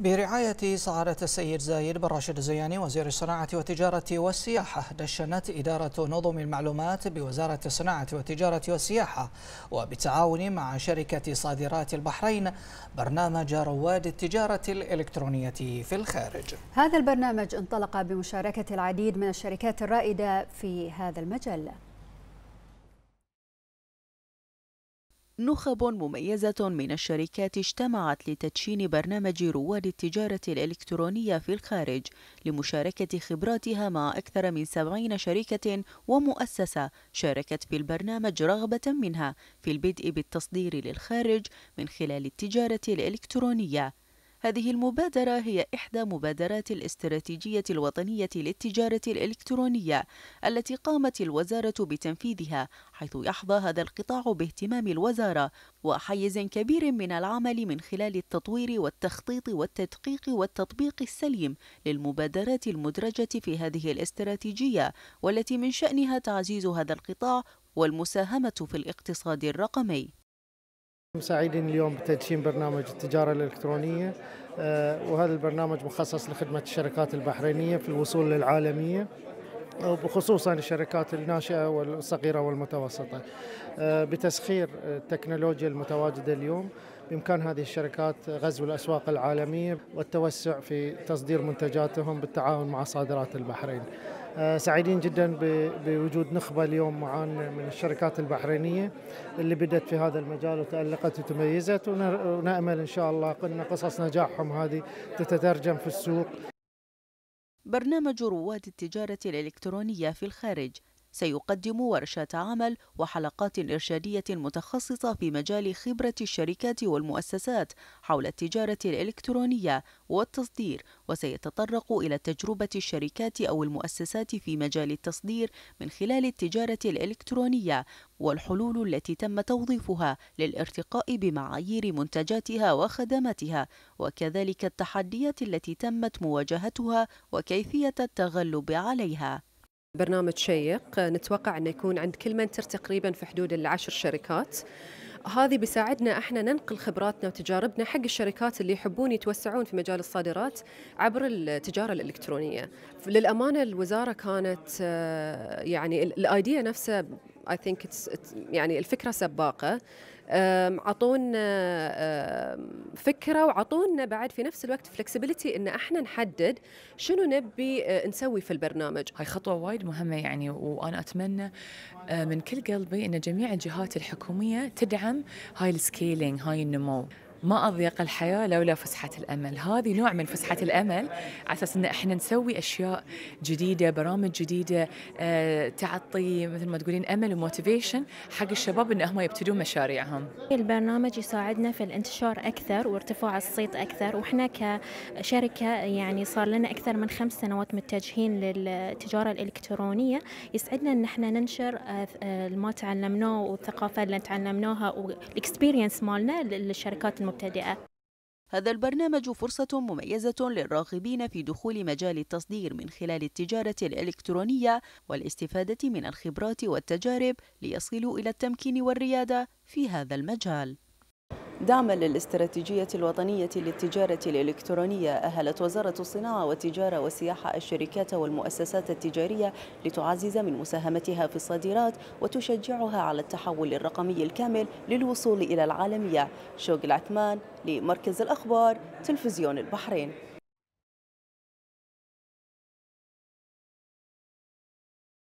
برعاية سعادة السيد زايد بن راشد الزياني وزير الصناعة والتجارة والسياحة دشنت إدارة نظم المعلومات بوزارة الصناعة والتجارة والسياحة وبالتعاون مع شركة صادرات البحرين برنامج رواد التجارة الإلكترونية في الخارج. هذا البرنامج انطلق بمشاركة العديد من الشركات الرائدة في هذا المجال. نخب مميزة من الشركات اجتمعت لتدشين برنامج رواد التجارة الإلكترونية في الخارج لمشاركة خبراتها مع أكثر من سبعين شركة ومؤسسة شاركت في البرنامج رغبة منها في البدء بالتصدير للخارج من خلال التجارة الإلكترونية. هذه المبادرة هي إحدى مبادرات الاستراتيجية الوطنية للتجارة الإلكترونية التي قامت الوزارة بتنفيذها حيث يحظى هذا القطاع باهتمام الوزارة وحيز كبير من العمل من خلال التطوير والتخطيط والتدقيق والتطبيق السليم للمبادرات المدرجة في هذه الاستراتيجية والتي من شأنها تعزيز هذا القطاع والمساهمة في الاقتصاد الرقمي. سعيدين اليوم بتدشين برنامج التجارة الإلكترونية آه، وهذا البرنامج مخصص لخدمة الشركات البحرينية في الوصول للعالمية وبخصوصا الشركات الناشئة والصغيرة والمتوسطة. آه، بتسخير التكنولوجيا المتواجدة اليوم بإمكان هذه الشركات غزو الأسواق العالمية والتوسع في تصدير منتجاتهم بالتعاون مع صادرات البحرين. سعيدين جدا بوجود نخبة اليوم معانا من الشركات البحرينية اللي بدأت في هذا المجال وتألقت وتميزت. ونأمل إن شاء الله أن قصص نجاحهم هذه تتترجم في السوق. برنامج رواد التجارة الإلكترونية في الخارج. سيقدم ورشات عمل وحلقات إرشادية متخصصة في مجال خبرة الشركات والمؤسسات حول التجارة الإلكترونية والتصدير وسيتطرق إلى تجربة الشركات أو المؤسسات في مجال التصدير من خلال التجارة الإلكترونية والحلول التي تم توظيفها للارتقاء بمعايير منتجاتها وخدماتها وكذلك التحديات التي تمت مواجهتها وكيفية التغلب عليها. برنامج شيق نتوقع أنه يكون عند كل منتر تقريبا في حدود العشر شركات هذه بيساعدنا إحنا ننقل خبراتنا وتجاربنا حق الشركات اللي يحبون يتوسعون في مجال الصادرات عبر التجارة الإلكترونية. للأمانة الوزارة كانت آه، يعني الأيديا نفسها اي ثينك يعني الفكرة سباقة. عطونا فكرة وعطونا بعد في نفس الوقت flexibility إن إحنا نحدد شنو نبي أه، نسوي في البرنامج. هاي خطوة وايد مهمة يعني وأنا أتمنى أه، من كل قلبي إن جميع الجهات الحكومية تدعم هاي ال scaling هاي النمو. ما أضيق الحياة لولا فسحة الأمل. هذه نوع من فسحة الأمل على أساس أن إحنا نسوي أشياء جديدة برامج جديدة أه تعطي مثل ما تقولين أمل و motivation حق الشباب أنهم يبتدون مشاريعهم. البرنامج يساعدنا في الانتشار أكثر وارتفاع الصيت أكثر وإحنا كشركة يعني صار لنا أكثر من خمس سنوات متجهين للتجارة الإلكترونية. يسعدنا أن إحنا ننشر آه، آه، ما تعلمناه والثقافة اللي تعلمناها والإكسبيرينس مالنا للشركات المبتدئة هذا البرنامج فرصة مميزة للراغبين في دخول مجال التصدير من خلال التجارة الإلكترونية والاستفادة من الخبرات والتجارب ليصلوا إلى التمكين والريادة في هذا المجال. دعما للاستراتيجية الوطنية للتجارة الإلكترونية أهلت وزارة الصناعة والتجارة والسياحة الشركات والمؤسسات التجارية لتعزز من مساهمتها في الصادرات وتشجعها على التحول الرقمي الكامل للوصول إلى العالمية. شوق العثمان لمركز الأخبار تلفزيون البحرين.